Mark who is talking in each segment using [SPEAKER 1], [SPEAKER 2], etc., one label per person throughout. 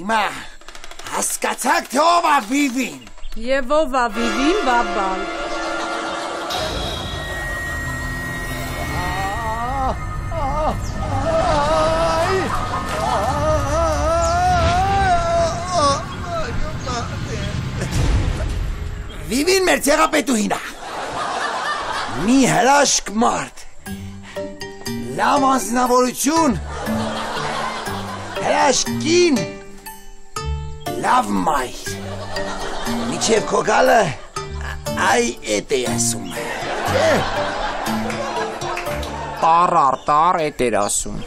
[SPEAKER 1] Հիմա հասկացաք թե ով է Վիվին։
[SPEAKER 2] Եվ ով է Վիվին բաբալ։
[SPEAKER 1] Վիվին մեր ցեղապետուհին է։ Մի հրաշք մարդ։ Լավ մայր։ Միջև քո գալը այ էդ է ասում։
[SPEAKER 3] Տար արտար էդ էր ասում։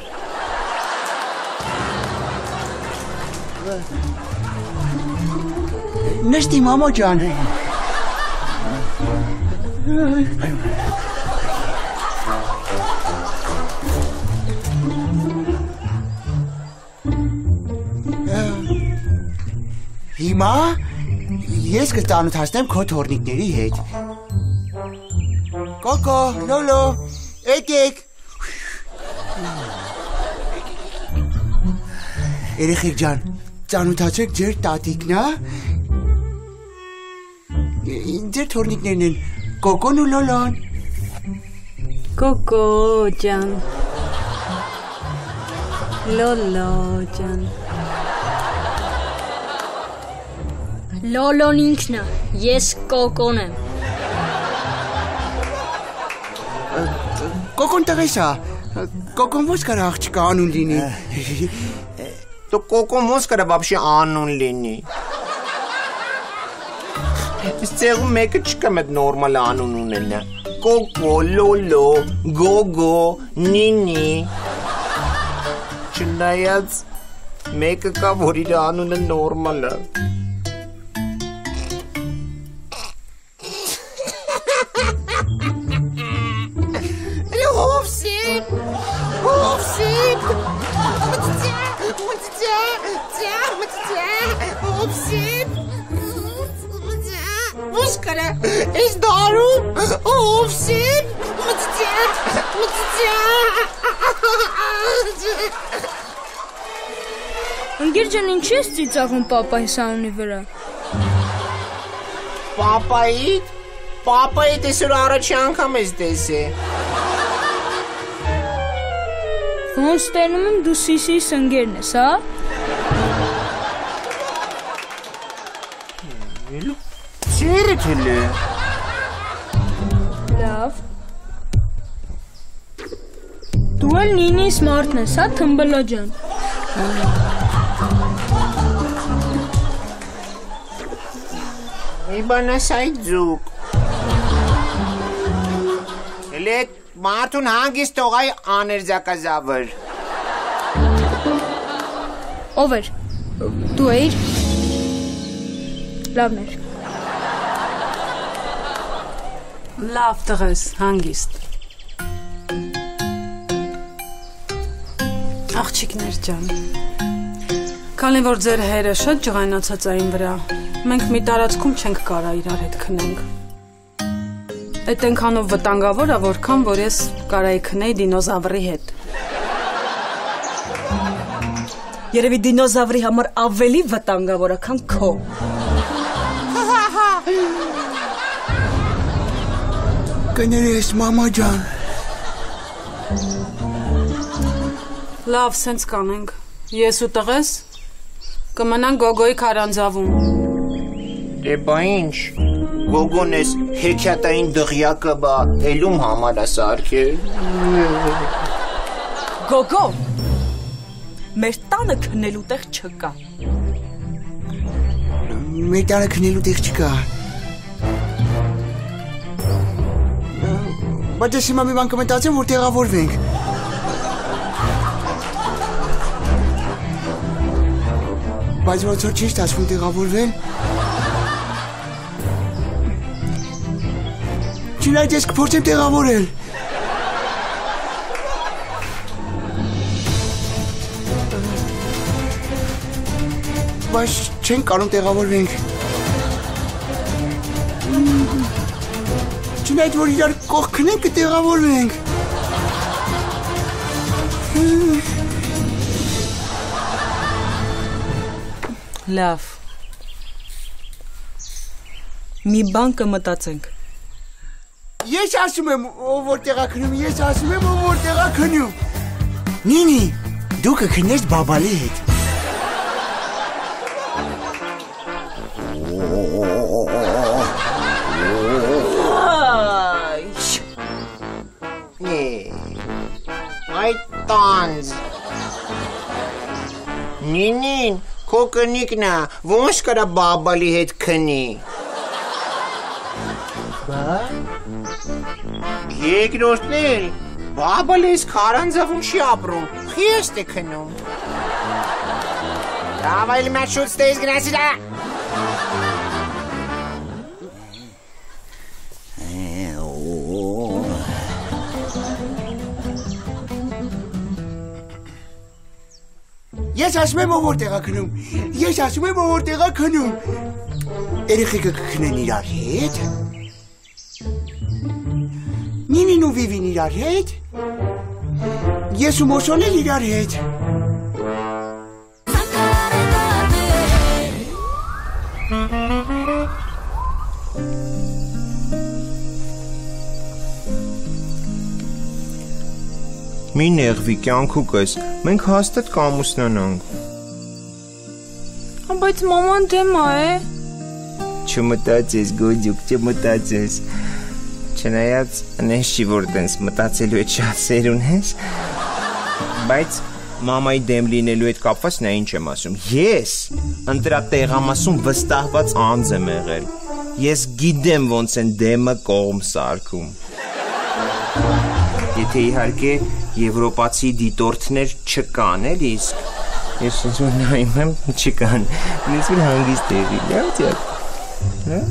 [SPEAKER 1] Նստի մամա ջան։
[SPEAKER 4] Հիմա ես կծանոթացնեմ քո թորնիկների հետ։ Կոկո, լոլո, եկեք։ Երեխեք ջան, ծանոթացեք ձեր տատիկն, հա։ Ձեր թորնիկներն են Կոկոն ու Լոլոն։
[SPEAKER 2] Կոկո ջան։ Լոլո ջան։
[SPEAKER 5] Լոլոն ինքն է, ես կոկոն եմ։
[SPEAKER 4] Կոկոն տղեսա։ Կոկոն ոչ կարա աղջիկա անուն լինի։
[SPEAKER 3] Դու կոկոն ոչ կարա բաբշի անուն լինի։ Իստեղ մեկը չկա մետ նորմալ անուն ունենա։ Կոկո, լոլո, գոգո, նինի։ Չնայած մեկը կա, որ իր անունը նորմալ է։
[SPEAKER 6] Ոսկարա, ես դարու, հովսիպ, մտցա, մտցա։
[SPEAKER 5] Ընկեր ջան, ինչի՞ ես ծիծաղում papayi սանունի վրա։
[SPEAKER 3] Պապայի, պապայի տեսոր առաջի անգամ ես տեսել։
[SPEAKER 5] Ոնց տենում եմ դու սիսի սնգերն ես, հա։
[SPEAKER 3] Չերը թելը։
[SPEAKER 5] Լավ։ Դու էլ նինի սմարթն ես, հա, թմբլո ջան։
[SPEAKER 3] Մի բան ասայ ձուկ։ Էլե մարդուն հանգիստ թողայ աներձակազավր։
[SPEAKER 5] Ով էր։ Դու էիր։ Լավն էր։
[SPEAKER 2] Լավ տղես, հանգիստ։ Աղջիկներ ջան։ Քանի որ ձեր հերը շատ ջղայնացած այն վրա, մենք մի տարածքում չենք կարա իրար հետ քնենք։ Այդ այնքանով վտանգավոր է, որքան որ ես կարայի քնեի դինոզավրի հետ։
[SPEAKER 7] Երևի դինոզավրի համար ավելի վտանգավոր է, քան քո։
[SPEAKER 4] Կներես մամա ջան։
[SPEAKER 2] Լավ, սենց կանենք։ Ես ու տղես կմնան գոգոյի քարանձավում։
[SPEAKER 3] Դե բա ինչ։ Գոգոն էս հեքիաթային դղյակը բա ելում համար է
[SPEAKER 7] Գոգո։ Մեր տանը քնելու տեղ չկա։
[SPEAKER 4] Մեր տանը քնելու տեղ չկա։ Բայց ես հիմա մի բան կմտածեմ, որ տեղավորվենք։ Բայց ոնց որ չի ստացվում տեղավորվել։ Չնայած ես կփորձեմ տեղավորել։ Բայց չեն կարող տեղավորվենք։ Չնայած որ իրար կողքն ենք կտեղավորվենք։
[SPEAKER 7] Լավ։ Մի բան կմտածենք։
[SPEAKER 4] Ես ասում եմ, ով որտեղ է քնում, ես ասում եմ, ով որտեղ է քնում։ Նինի, դու կքնես բաբալի հետ։
[SPEAKER 3] bonds. Ninin, kokanikna, vonskara babali het kani. Գեգնորդներ, բաբալես քարանձավունշի ապրում, խիեստ է քնում։ Դավայլ մաշուց տես գրասիլա։
[SPEAKER 4] Ես ասում եմ, ով որտեղ է քնում։ Ես ասում եմ, ով որտեղ է քնում։ Երեխեքը կքնեն իրար հետ։ Նինին ու
[SPEAKER 3] Մի նեղվի կյանքուկս, մենք հաստատ կամուսնանանք։
[SPEAKER 5] Բայց մաման դեմ է։
[SPEAKER 3] Չմտածես, գոջուկ, չմտածես։ Չնայած նես չի որ տենց մտածելու այդ շատ սերուն ես, բայց մամայի դեմ լինելու հետ կապված նա ինչ եմ ասում։ Ես ընտրա տեղամասում վստահված անձ եմ եղել։ Ես գիտեմ ոնց են դեմը կողմ սարքում։ Եթե իհարկե եվրոպացի դիտորդներ չկան, էլ իսկ ես ուզում նայում եմ չկան։ Ինձ որ հանգիստ եղի, լավ ձեր։ Հա?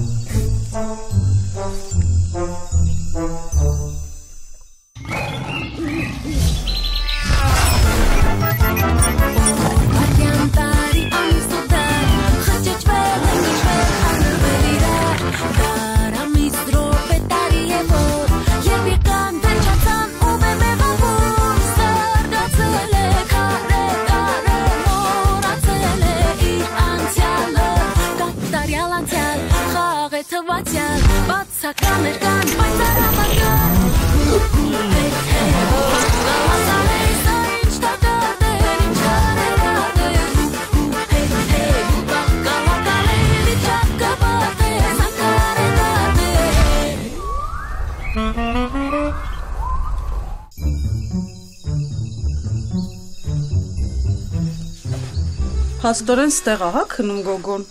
[SPEAKER 2] Հաստորեն ստեղ ահա քնում գոգոն։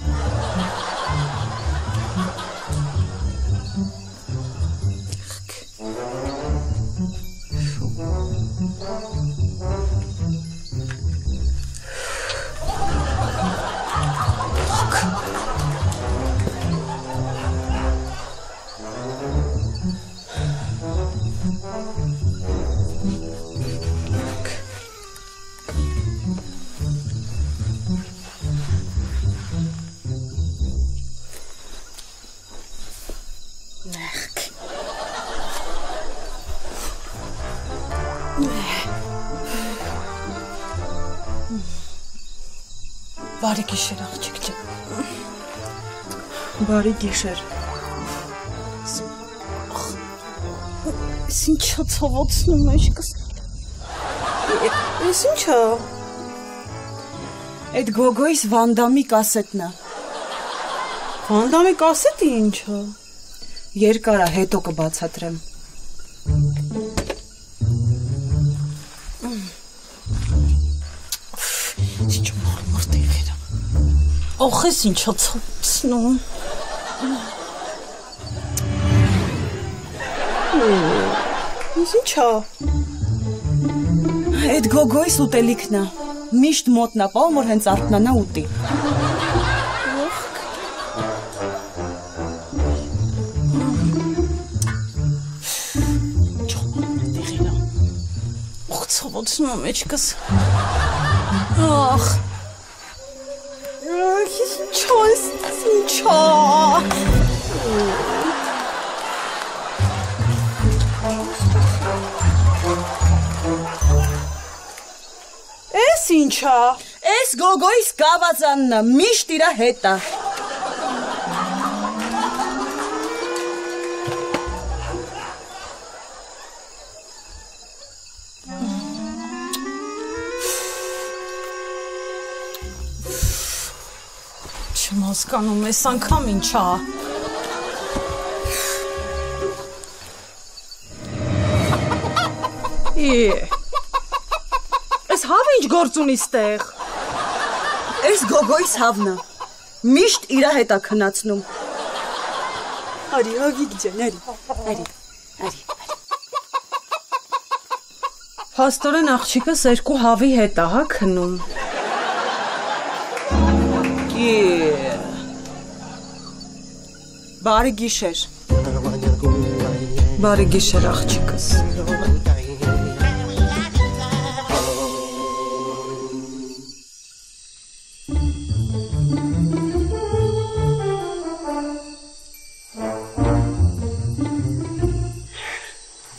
[SPEAKER 2] Բարի գիշեր աղջիկ ջան։
[SPEAKER 7] Բարի գիշեր։
[SPEAKER 2] Էս ինչա ցավացնում մեջքս։ Էս ինչա։
[SPEAKER 7] Այդ գոգոյս Վանդամի կասետն է։
[SPEAKER 2] Վանդամի կասետի ինչա։
[SPEAKER 7] Երկար է, հետո կբացատրեմ։
[SPEAKER 2] Ինչ մարմար տեղերը։ Ախ, էս ինչա ցավացնում։ Էս ինչա։
[SPEAKER 7] Այդ գոգոյս ուտելիքն է։ Միշտ մոտնա պալ, որ հենց արթնանա ուտի։
[SPEAKER 2] ցավացնում եմ մեջքս։ Ախ։ Ախ, էս ինչա, էս ինչա։ Էս
[SPEAKER 5] Էս
[SPEAKER 7] գոգոյս գավազաննա միշտ իրա հետա։
[SPEAKER 2] Չեմ հասկանում, այս անգամ ինչա։ Է։ Այս հավը ինչ գործ ունի ստեղ։
[SPEAKER 7] Էս գոգոյս հավնա միշտ իրա հետա քնացնում։ Արի ավիկ ջան, արի։ Արի։ Արի։
[SPEAKER 2] Փաստորեն աղջիկս երկու հավի հետ է հա քնում։
[SPEAKER 7] Է։ Բարի գիշեր։
[SPEAKER 2] Բարի գիշեր աղջիկս։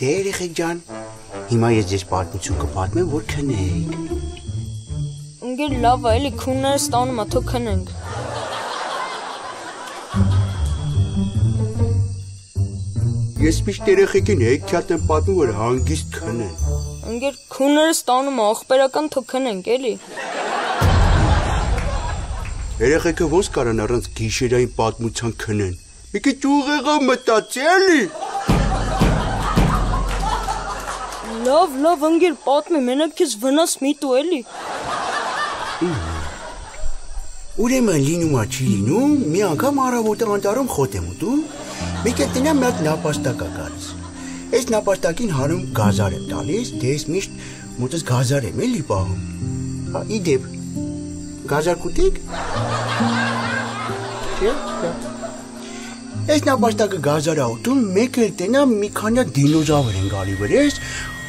[SPEAKER 4] Դե երեխեք ջան, հիմա ես ձեզ պատմություն կպատմեմ, որ քնեիք։
[SPEAKER 5] Ընկեր լավ է, էլի քունները ստանում ա թող քնենք։
[SPEAKER 4] Ես միշտ երեխեքին հեքիաթ եմ պատմում, որ հանգիստ քնեն։
[SPEAKER 5] Ընկեր քունները ստանում ա ախպերական թող քնենք, էլի։
[SPEAKER 4] Երեխեքը ոնց կարան առանց գիշերային պատմության քնեն։ Մի քիչ ուղեղը մտածի էլի։
[SPEAKER 5] Լավ, լավ, ընկեր պատմի, մենակ քեզ վնաս մի տու էլի։
[SPEAKER 4] Ուրեմն լինում ա չի լինում, մի անգամ առավոտը անտարում խոտ եմ ուտում, մի կետ տնա մի հատ նապաստակ ա գալիս։ Այս նապաստակին հարում գազար եմ տալիս, դե ես միշտ մոտս գազար եմ էլի պահում։ Հա, իդեպ, գազար կուտիկ։ Չէ՞։ Այս նապաստակը գազար ա ուտում, մեկ էլ տնա մի քանի հատ դինոզավր են գալի վրես,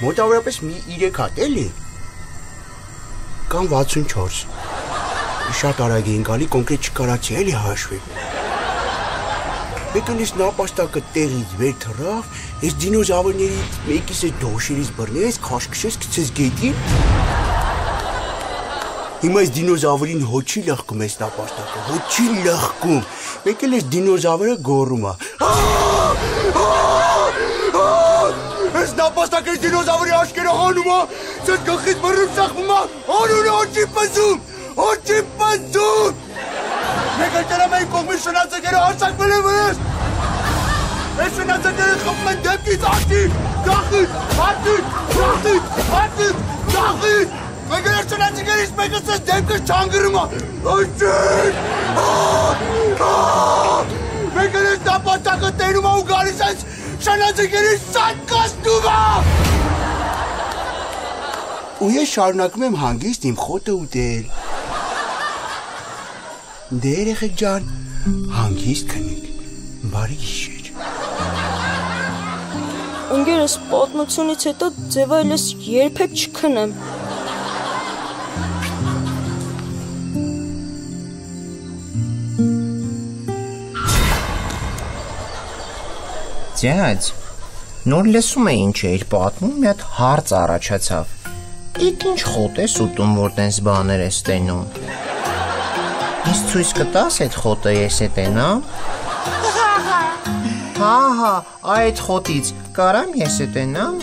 [SPEAKER 4] մոտավորապես մի 3 հատ էլի։ Կամ 64 շատ արագ էին գալի, կոնկրետ չկարացի էլի հաշվել։ Մեկն էս նապաստակը տեղից վեր թռավ, այս դինոզավրների մեկիս է դոշերից բռնես, քաշքշես, գցես գետին։ Հիմա այս դինոզավրին հոչի լղկում էս նապաստակը, հոչի լղկում։ Մեկ էլ էս դինոզավրը գոռում է։ Այս նապաստակը դինոզավրի աչքերը հանում է, ցած գլխից բռնում սախվում է, անունը հոչի պզում։ Ոչի պնդում։ Մեկ էլ դրա մեր կողմի շնացակերը հարցակվել են վրես։ Այս շնացակերը խփում են դեպքից արտի, գախից, արտից, գախից, արտից, գախից։ Մեկ էլ շնացակերից մեկը ցած դեպքից չանգրում է։ Ոչի։ Մեկ էլ տապատակը տենում է ու գալիս այս շնացակերի սատկաստում է։ Ու ես շարունակում եմ հանգիստ իմ խոտը ուտել։ Դե երեխեք ջան, հանգիստ քնեք։ Բարի գիշեր։
[SPEAKER 5] ես պատմությունից հետո ձևա էլ ես երբեք չքնեմ։
[SPEAKER 3] Ձյաձ, նոր լսում է ինչ էր պատմում, մի հատ հարց առաջացավ։ Իդ ինչ խոտ ես ուտում, որ տենց բաներ ես տենում։ Իսկ ցույց կտաս այդ խոտը ես է տենամ։ Հա, հա, այդ խոտից կարամ ես է տենամ։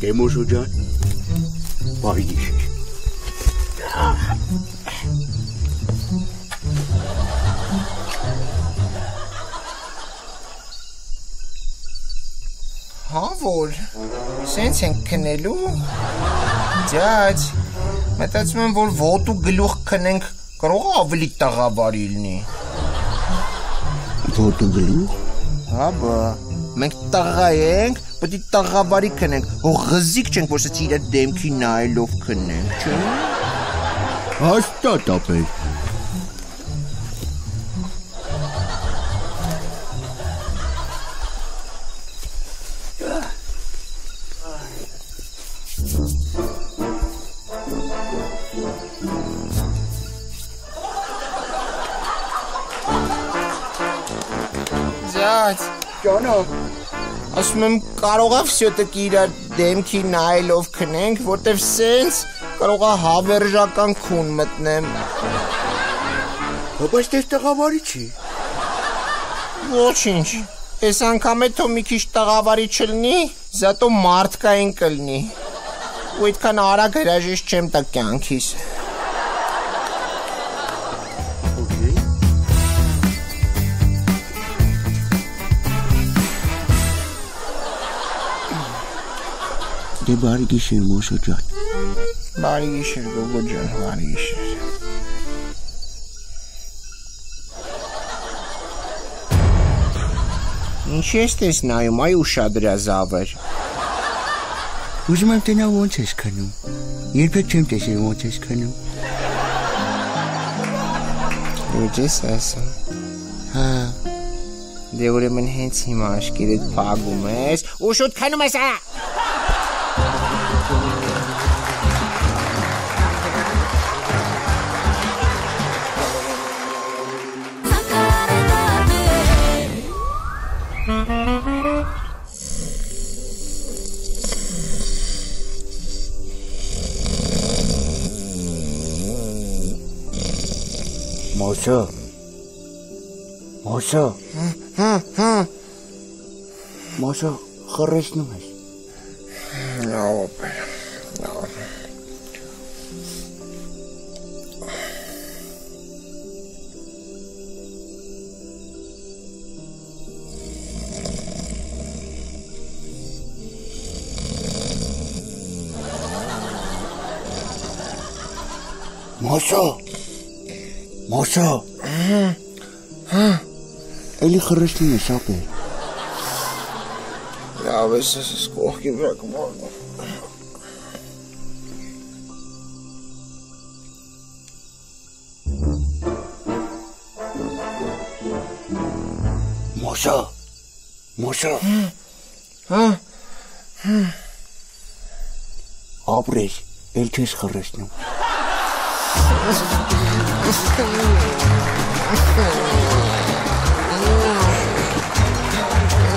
[SPEAKER 4] Դեմոշո ջան։ Բարի
[SPEAKER 3] որ։ Սենց են քնելու։ Ջաջ, մտածում եմ, որ ոտու գլուխ քնենք, կարող է ավելի տաղավարի լինի։
[SPEAKER 4] Ոտու գլուխ։
[SPEAKER 3] Հա բա, մենք տաղա ենք, պետք է տաղավարի քնենք։ Հո ղզիկ չենք, որ սա իր դեմքի նայելով քնենք, չէ՞։
[SPEAKER 4] Հաստատ ապեր։
[SPEAKER 3] Ասում եմ կարող է վсё-таки իր դեմքի նայելով քնենք, որտեվ սենց կարող է հավերժական քուն մտնեմ։
[SPEAKER 4] Բայց դեր տղավարի չի։
[SPEAKER 3] Ոչինչ։ Էս անգամ էլ թո մի քիչ տղավարի չլինի, զատո մարդկային կլինի։ Ու այդքան արագ հրաժեշտ չեմ տա կյանքիս։
[SPEAKER 4] Դե բարի գիշեր մոշո ջան։
[SPEAKER 3] Բարի գիշեր, գոգո ջան, բարի գիշեր։ Ինչի ես տես նայում, այ ուշադրազավր։
[SPEAKER 4] Ուզում եմ տենա ոնց ես քնում։ Երբեք չեմ տեսել ոնց ես քնում։
[SPEAKER 3] Ինչ ես ասում։
[SPEAKER 4] Հա,
[SPEAKER 3] Դե ուրեմն հենց հիմա աշկերտ փագում ես, ու շուտ քնում ես ա։
[SPEAKER 4] մոշո։ Մոշո,
[SPEAKER 3] Հա, հա։
[SPEAKER 4] մոշո, խռեցնում ես։
[SPEAKER 3] Լավ։
[SPEAKER 4] Մոշո։ Մոշո։ Հա։ Էլի խռեցնում ես ապեր։
[SPEAKER 3] Լավ ես, ես կողքի վրա կմոռ։
[SPEAKER 4] Մոշո։ Մոշո։
[SPEAKER 3] Հա։
[SPEAKER 4] Ապրես, էլ չես խռեցնում։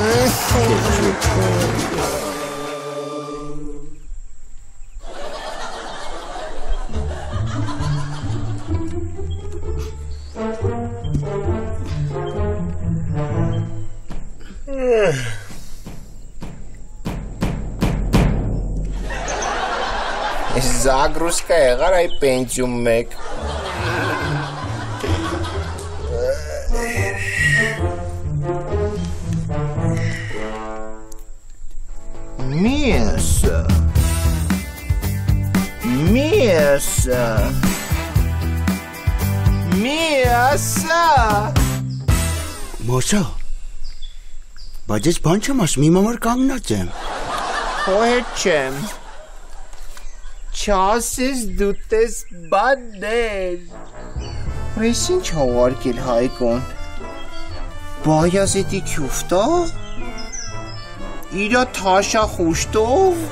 [SPEAKER 3] Այս Զագրուսկա եղար այ պենսիում մեկ։ Միսը։ Միսը։ Միսը։
[SPEAKER 4] Մոշո։ Բայց ես բան չեմ ասում, իմ համար կանգնած եմ։
[SPEAKER 3] Հոհետ չեմ։ Չասես դու տես բաներ։ Ես ինչ հողարկել հայկոն։ Բայազետի քյուֆտա։ Իրա թաշա խուշտով։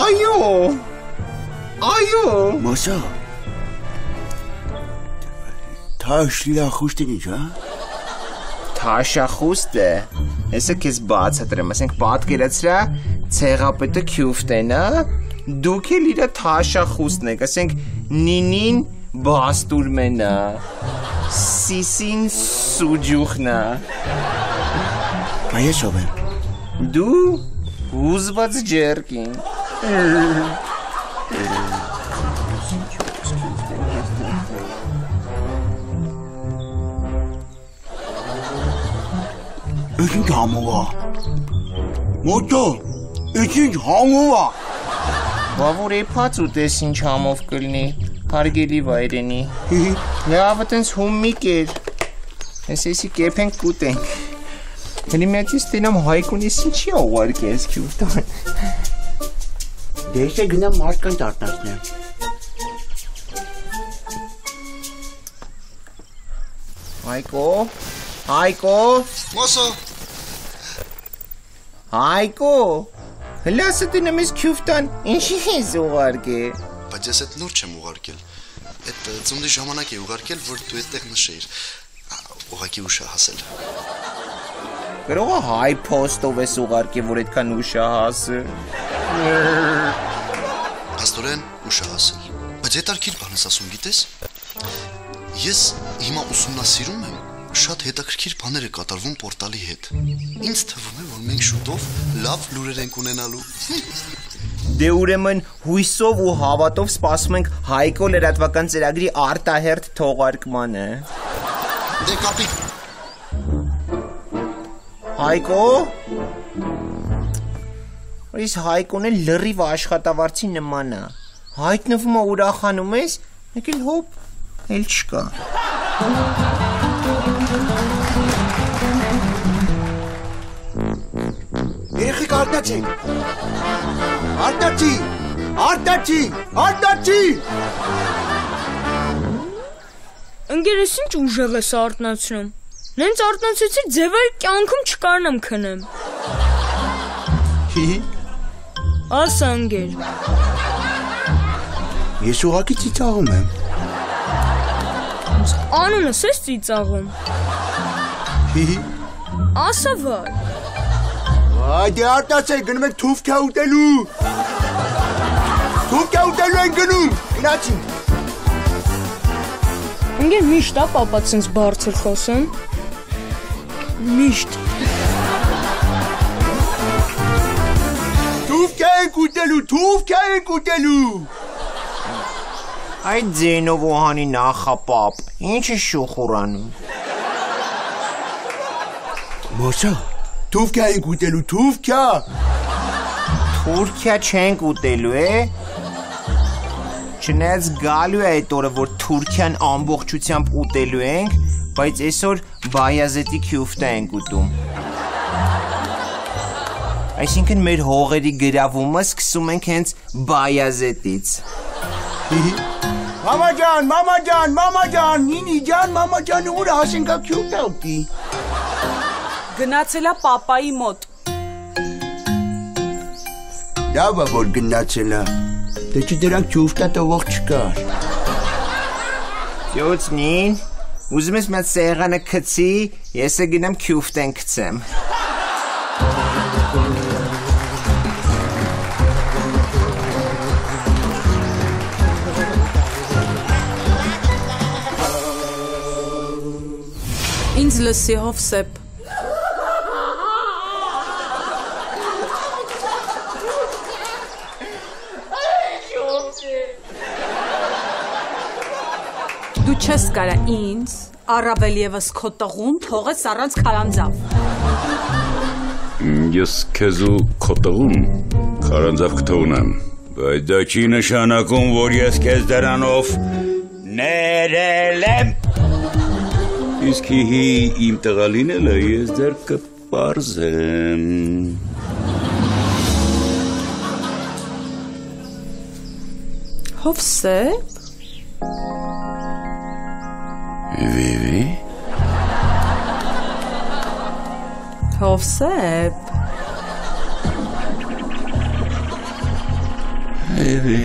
[SPEAKER 3] Այո։ Այո։
[SPEAKER 4] Մոշո։ Թաշլիա խուշտին ինչ, հա։
[SPEAKER 3] Թաշախուստը։ Հեսա քեզ բացատրեմ, ասենք պատկերացրա ցեղապետը քյուֆտենա, դուք էլ իր թաշախուստն եք, ասենք նինին բաստուրմենա, սիսին սուջուխնա,
[SPEAKER 4] ով եմ։
[SPEAKER 3] դու հուզված ջերկին։
[SPEAKER 4] Ինչ համովա։ Մոտո։ Ինչ համովա։
[SPEAKER 3] Բավուր էփած ու տես ինչ համով կլնի, հարգելի վայրենի։ Լավը տենց հումիկ էր։ Ես էսի կեփենք կուտենք։ Հենց մեծ ստենամ հայկունիս ինչի ողարկես քյուտան։
[SPEAKER 4] Դեսե գնա մարդկան տարտացնեմ։
[SPEAKER 3] Հայկո, Հայկո,
[SPEAKER 8] Մոսո,
[SPEAKER 3] Հայկո։ Հլասը տնեմ ես քյուտան, ինչի ես ողարկե։
[SPEAKER 8] բայց ես այդ նոր չեմ ուղարկել։ Այդ ը, ծննդի ժամանակ է ուղարկել, որ դու այդտեղ նշեիր։ Ա, Ուղղակի ուշ է հասել։
[SPEAKER 3] Գրող հայ փոստով էս ուղարկի, որ այդքան ուշահաս է։
[SPEAKER 8] Աստորեն ուշահասել։ Բայց հետարքիր բան ես ասում, գիտես։ Ես հիմա ուսումնասիրում եմ շատ հետաքրքիր բաներ է կատարվում պորտալի հետ։ Ինձ թվում է, որ մենք շուտով լավ լուրեր ենք ունենալու։
[SPEAKER 3] Դե ուրեմն հույսով ու հավատով սպասում ենք Հայկո լրատվական ծրագրի արտահերթ թողարկմանը։
[SPEAKER 8] Դե կապի։
[SPEAKER 3] Հայկո։ Այս Հայկոն էլ լրիվ աշխատավարձի նման է։ Հայտնվում է ուրախանում ես, մեկ էլ հոп, էլ չկա։
[SPEAKER 4] Երեխեք արտացի։ Արտացի։ Արտացի։ Արտացի։
[SPEAKER 5] Ընկերս ինչ ուժեղ ես արտնացնում։ Նենց արտնացեցի ձևեր կյանքում չկարնամ քնեմ։ Ասա ընկեր։
[SPEAKER 4] Ես ուղակի ծիծաղում եմ։
[SPEAKER 5] Անունս ես ծիծաղում։
[SPEAKER 4] Հի։
[SPEAKER 5] Ասա վար։
[SPEAKER 4] Այդի արտացի գնում եք թուվքա ուտելու։ Թուվքա ուտելու են գնում։ Գնացին։
[SPEAKER 5] Ընկեր միշտ է պապաց ինձ բարձր խոսում։ Միշտ։
[SPEAKER 4] Թուվքա ենք ուտելու, թուվքա ենք ուտելու։
[SPEAKER 3] Այդ ձենով օհանի նախապապ, ինչ է շուխուրանում։
[SPEAKER 4] Մոսա, թուվքա ենք ուտելու, թուվքա։
[SPEAKER 3] Թուրքիա չենք ուտելու, է։ Չնայած գալու է այդ օրը, որ Թուրքիան ամբողջությամբ ուտելու ենք, բայց այսօր բայազետի քյուֆտա ենք ուտում։ Այսինքն մեր հողերի գրավումը սկսում ենք հենց բայազետից։
[SPEAKER 4] Մամա ջան, մամա ջան, մամա ջան, նինի ջան, մամա ջան, ուր հասենքա քյուտա ուտի։
[SPEAKER 7] Գնացելա papayi մոտ։
[SPEAKER 4] Լավ է որ գնացել է։ Դե չի դրանք քյուտա տվող չկար։
[SPEAKER 3] Յոթնին, ուզում ես մեծ սեղանը գցի, ես է գնամ քյուֆտեն գցեմ։
[SPEAKER 2] լսի հովսեփ։ Դու չես կարա ինձ առավել եւս քո տղուն թողես առանց քարանձավ։
[SPEAKER 9] Ես քեզ ու քո տղուն քարանձավ կթողնեմ, բայց դա չի նշանակում, որ ես քեզ դրանով ներել եմ։ Իսկ հի իմ տղա լինելը ես դեռ կպարզեմ։
[SPEAKER 2] Հովսեփ,
[SPEAKER 9] Վիվի,
[SPEAKER 2] Հովսեփ,
[SPEAKER 9] վիվի,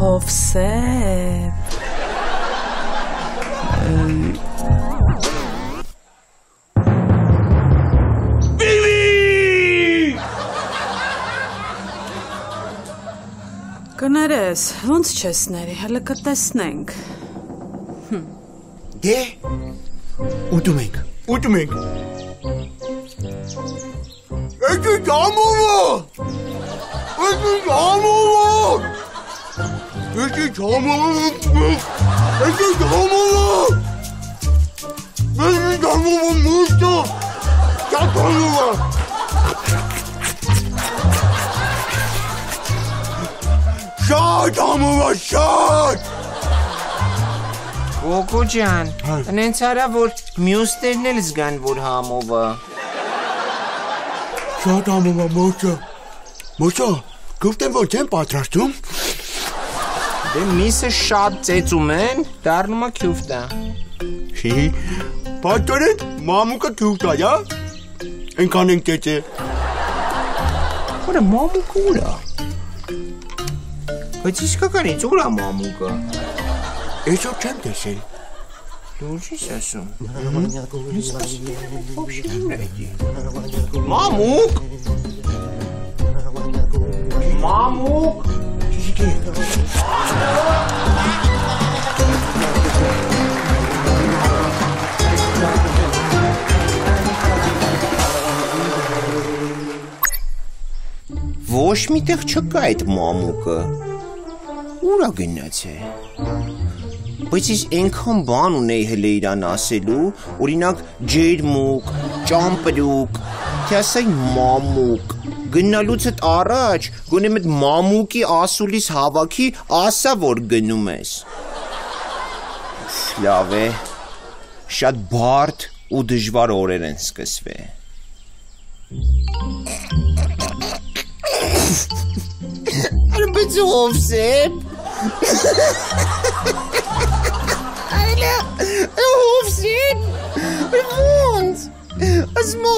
[SPEAKER 2] Հովսեփ։ Կներես, ոնց չես ների, հələ կտեսնենք։
[SPEAKER 4] Դե ուտում ենք, ուտում ենք։ Էդի ճամովը։ Էդի ճամովը։ Էդի ճամովը։ Էդի ճամովը։ Էդի ճամովը մուստո։ Ճամովը։ Շատ ամովը, շատ։
[SPEAKER 3] Գոգո ջան,
[SPEAKER 4] Հա։
[SPEAKER 3] նենց արա որ մյուսներն էլ զգան որ համովը։
[SPEAKER 4] Շատ ամովը մոչը։ Մոչը, գուտեն ոչ են պատրաստում։
[SPEAKER 3] Դե միսը շատ ծեծում են, դառնում է քյուֆտա։
[SPEAKER 4] Հի, պատորեն մամուկը քյուտա, յա։ Ընկան ենք տեծե։
[SPEAKER 3] Որը մամուկը ուրա։ Բայց իսկականից ուրա մամուկը։
[SPEAKER 4] Այսօր չեմ տեսել։
[SPEAKER 3] Դու ինչ ես ասում։ Մամուկ։ Մամուկ։ Ոչ միտեղ չկա այդ մամուկը։ Ուրա գնացե։ Բայց ես այնքան բան ունեի հենց իրան ասելու, օրինակ ջերմուկ, ճամպրուկ, թե ասայի մամուկ։ Գնալուց հետ առաջ գոնե մեծ մամուկի ասուլիս հավաքի ասա որ գնում ես։ Լավ է։ Շատ բարդ ու դժվար օրեր են սկսվել։ Բայց ովսեփ Այլա ովսեփ Ոնց Ասմա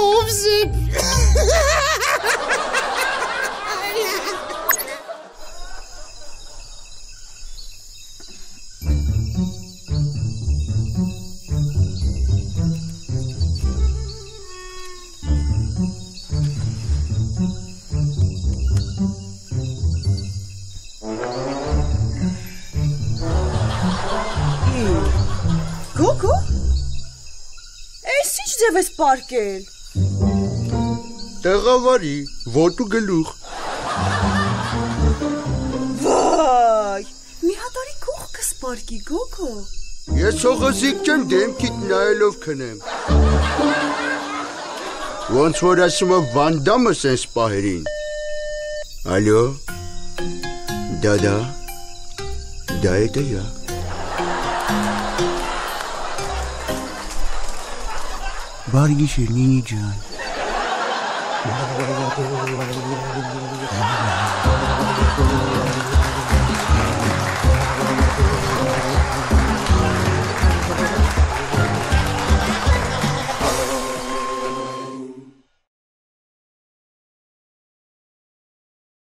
[SPEAKER 7] ի՞նչ ձև ես պարկել։
[SPEAKER 4] Տեղավարի, ոտու գլուխ։
[SPEAKER 7] Վայ, մի հատարի քող կսպարկի գոկո։
[SPEAKER 4] Ես հողսիկ չեմ դեմքիդ նայելով քնեմ։ Ոնց որ ասում եմ վանդամը սենս պահերին։ Ալո։ Դադա։ Դա է դա։ դա, դա, դա, դա, դա, դա, դա, դա я։ Բարգիշեր նինի ջան։